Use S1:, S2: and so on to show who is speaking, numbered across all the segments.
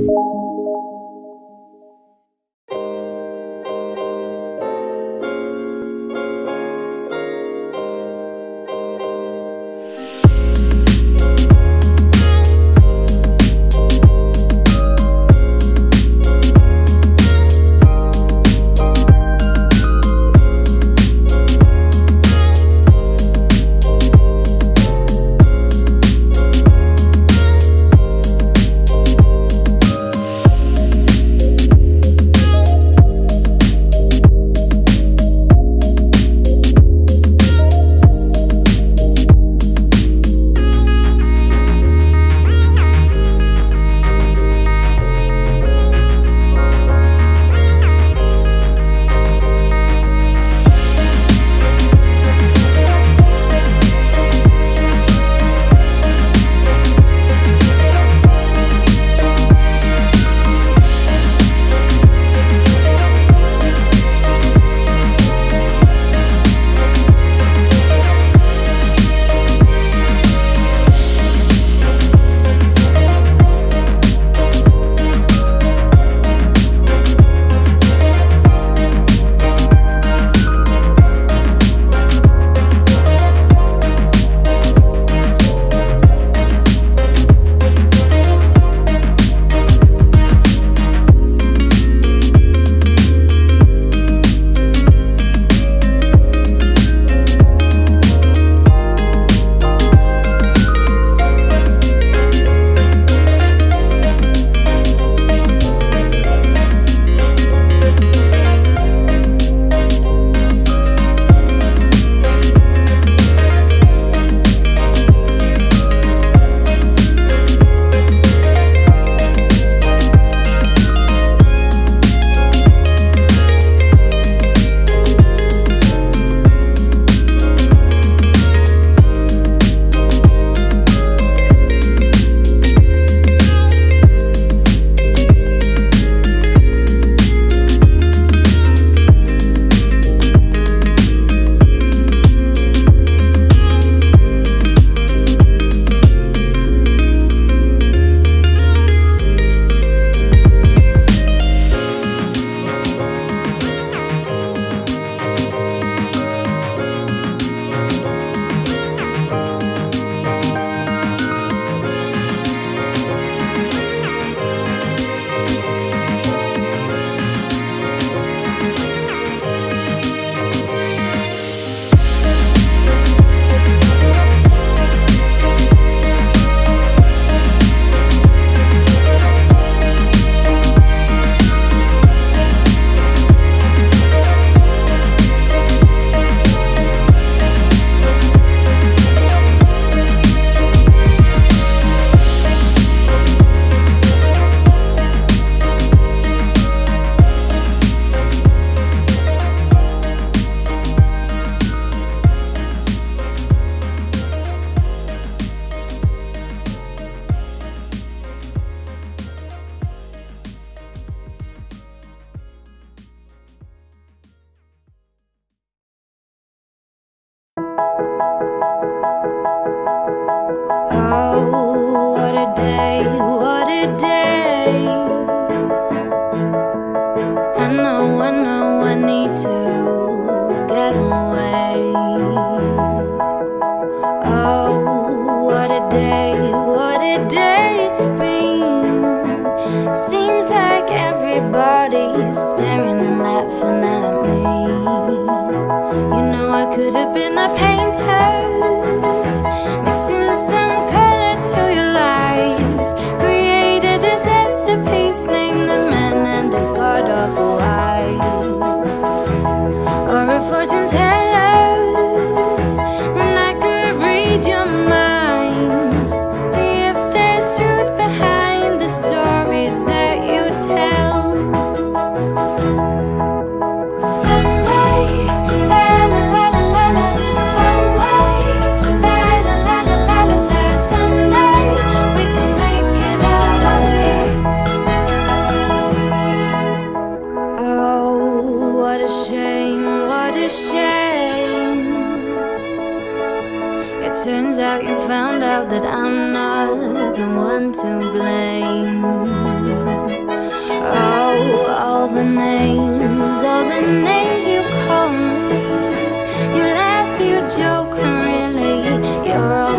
S1: Oh, I need to out that I'm not the one to blame. Oh, all the names, all the names you call me. You laugh, you joke, really, you're all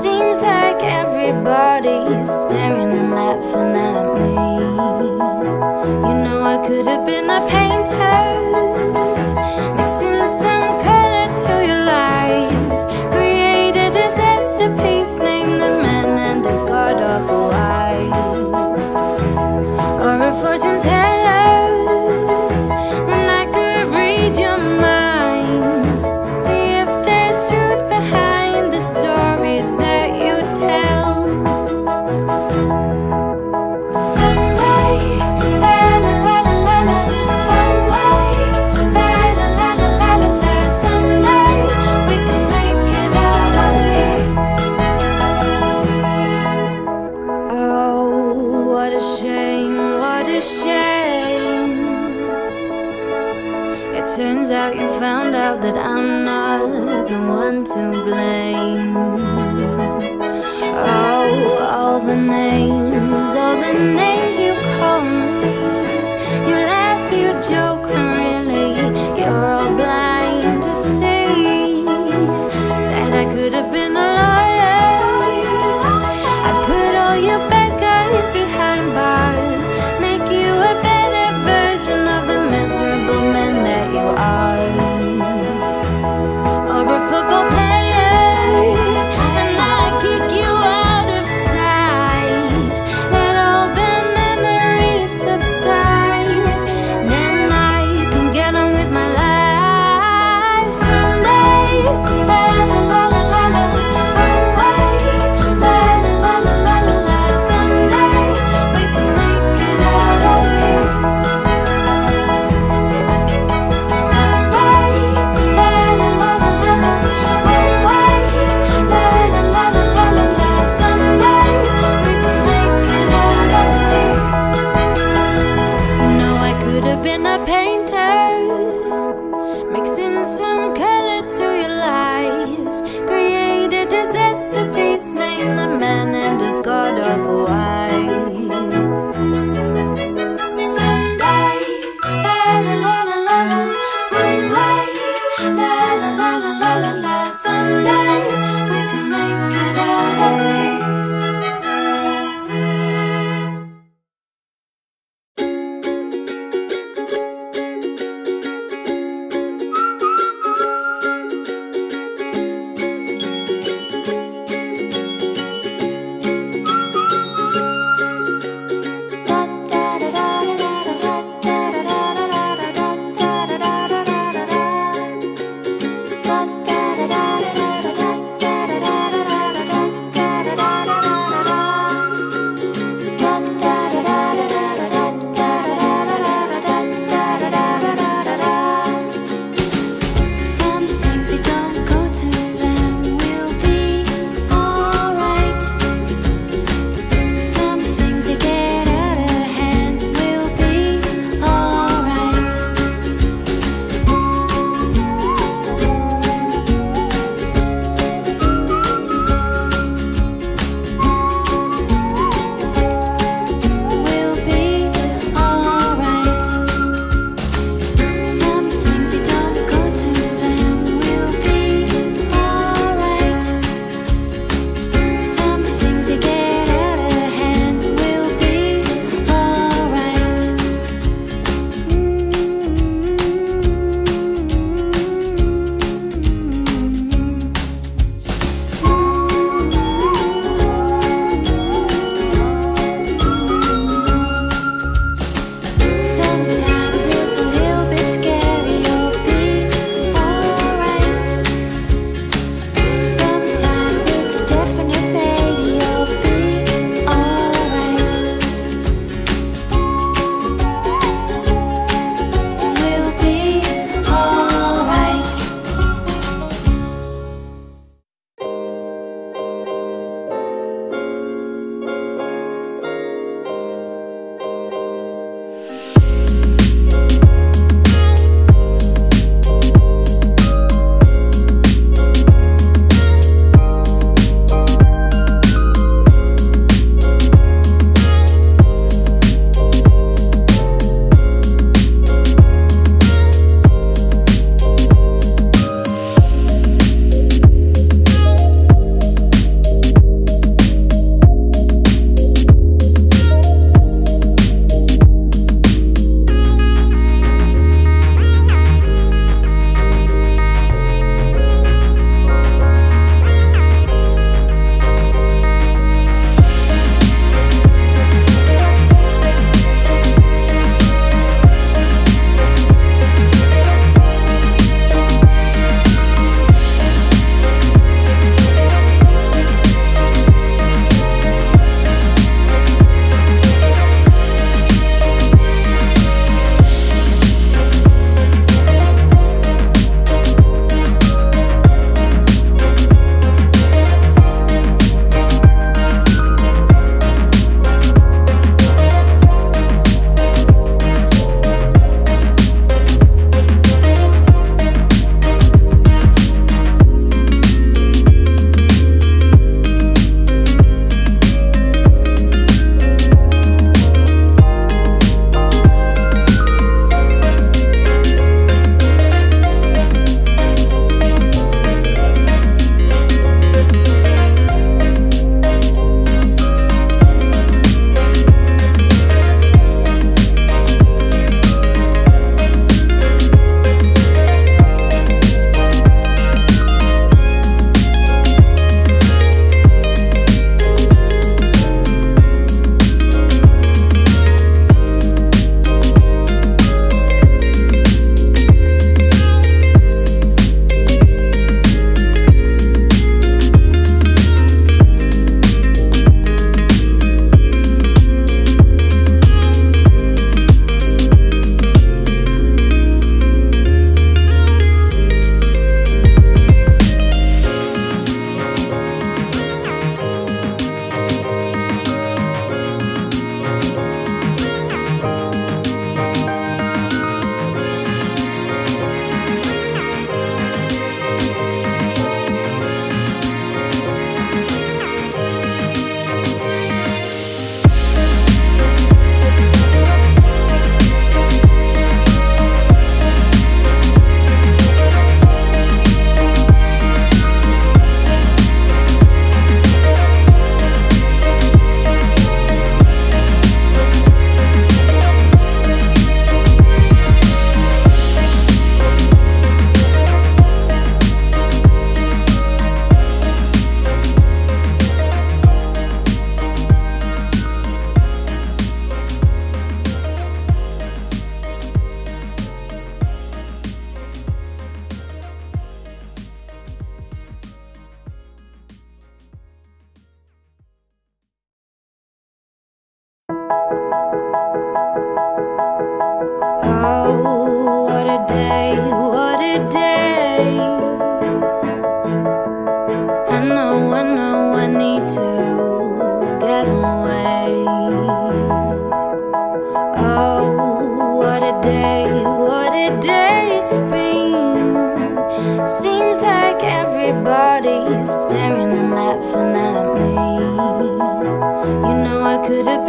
S1: Seems like everybody's staring and laughing at me. You know I could have been a painter. found out that I'm not the one to blame. Oh, all the names, all the names you call me. You laugh, you joke around.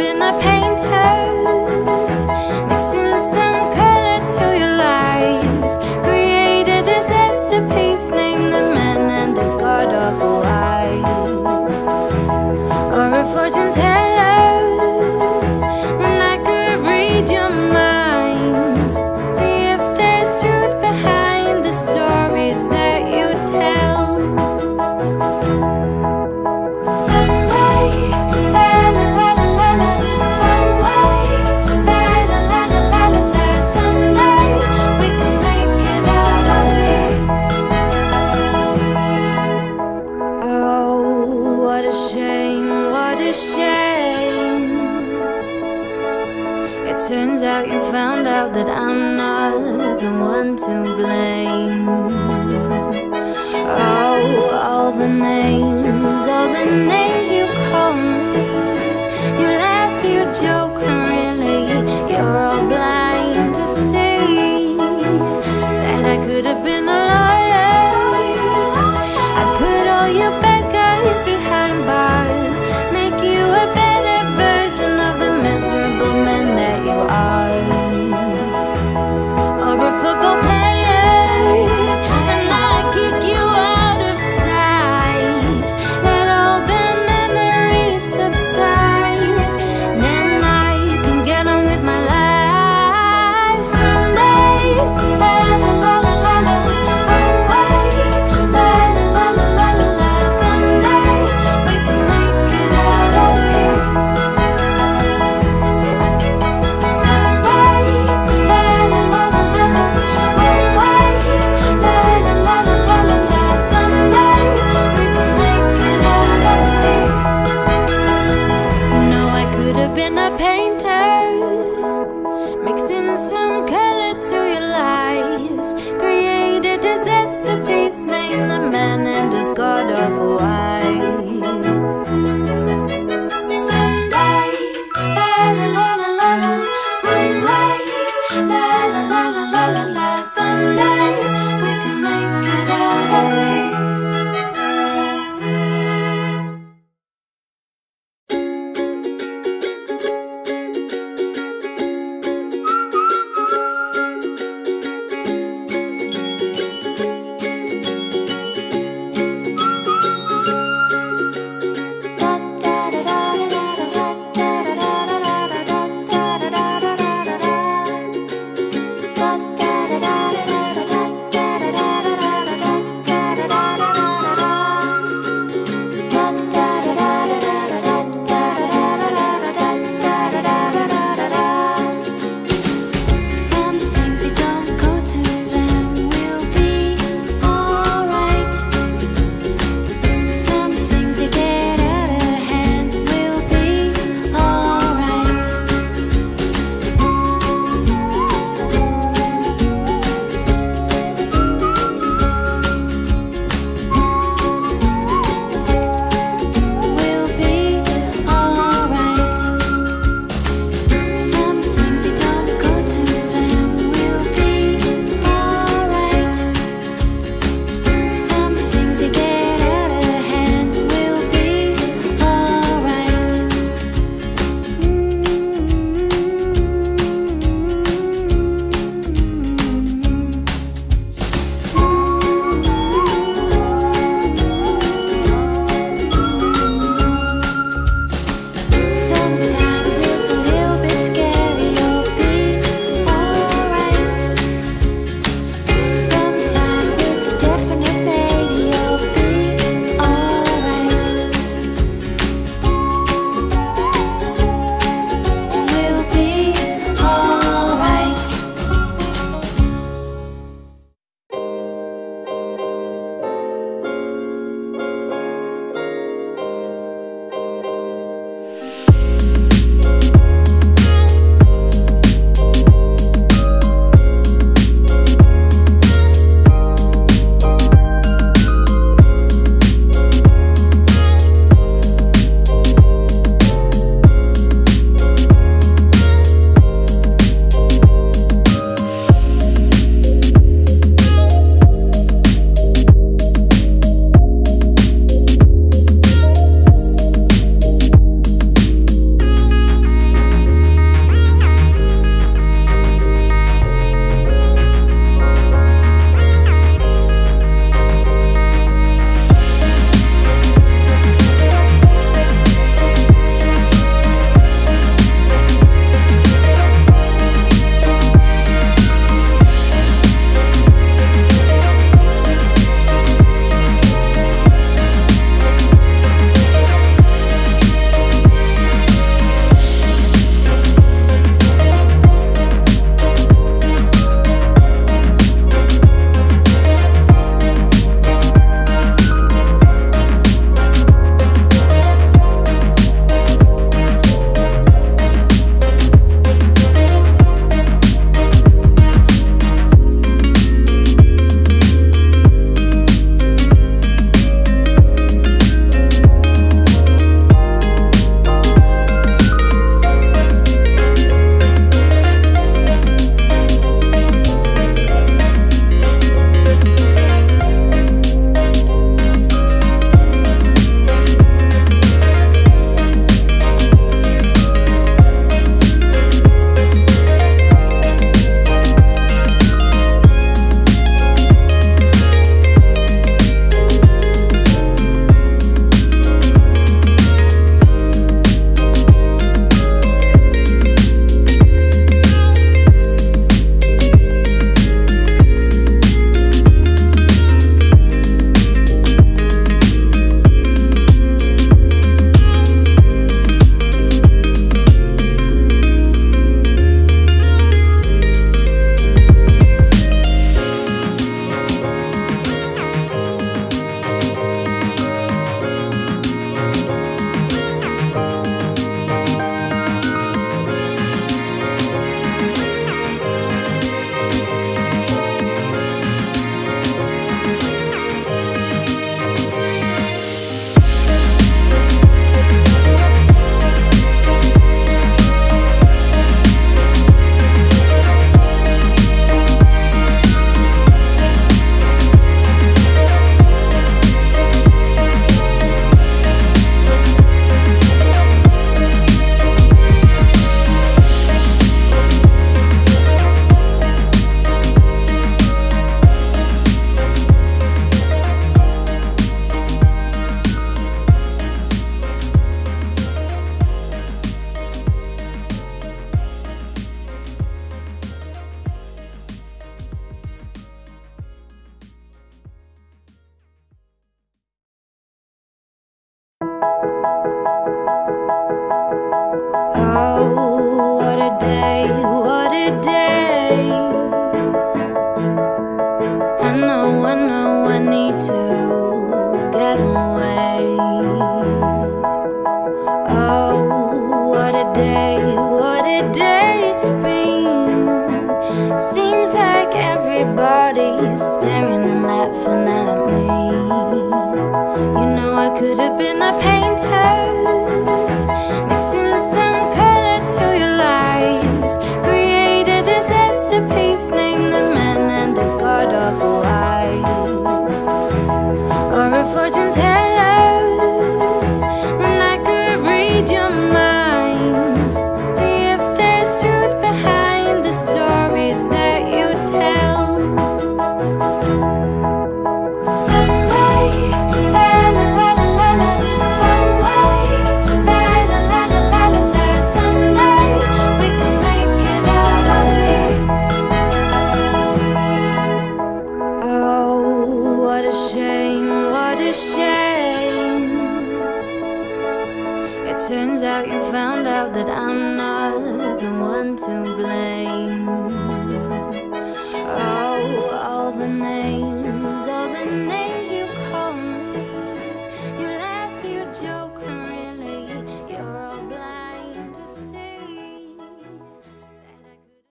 S1: I could